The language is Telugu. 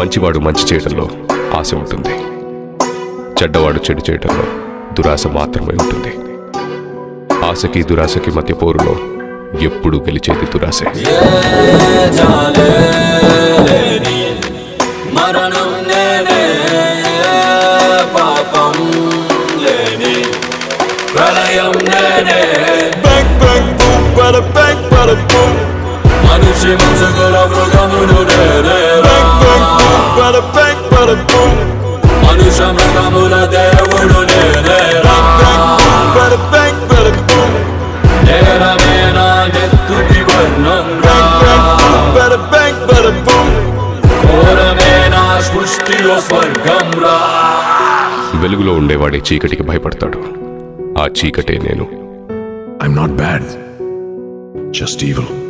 మంచివాడు మంచి చేయడంలో ఆశ ఉంటుంది. చెడ్డవాడు చెడు చేయడంలో దురాశ మాత్రమే ఉంటుంది. ఆశకి దురాశకి మధ్య పోరులో ఎప్పుడు గెలిచేది దురాశే. మరణం పాపం ప్రళయం. మనిషి మృగమును నేనే. boom, వెలుగులో ఉండేవాడే చీకటికి భయపడతాడు. ఆ చీకటే నేను. I'm not bad just even